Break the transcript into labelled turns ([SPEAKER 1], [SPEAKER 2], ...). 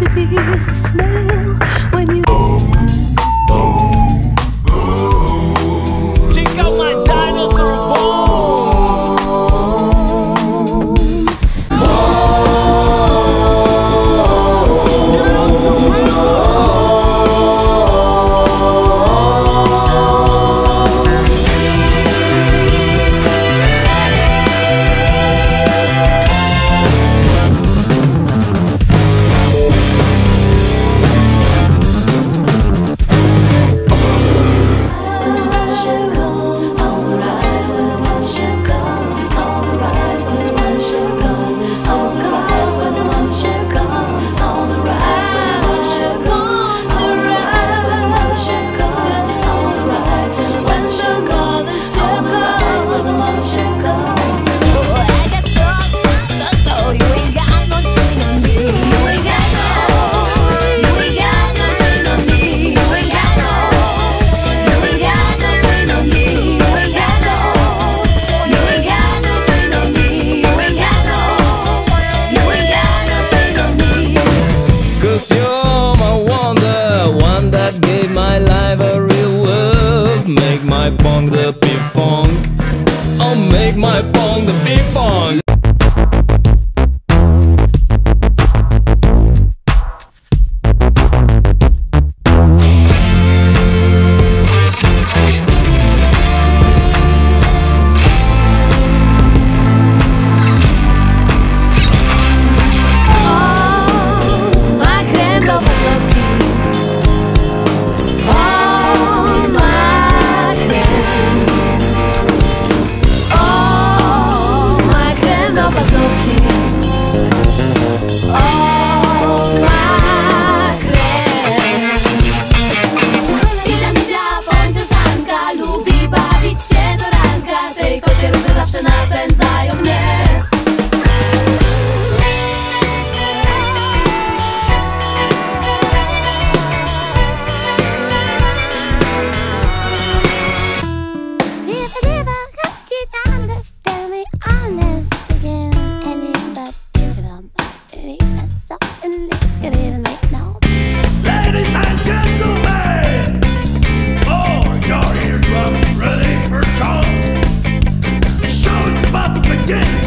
[SPEAKER 1] city smells. my pong the ping pong. I'll make my pong the
[SPEAKER 2] ping pong. Yeah.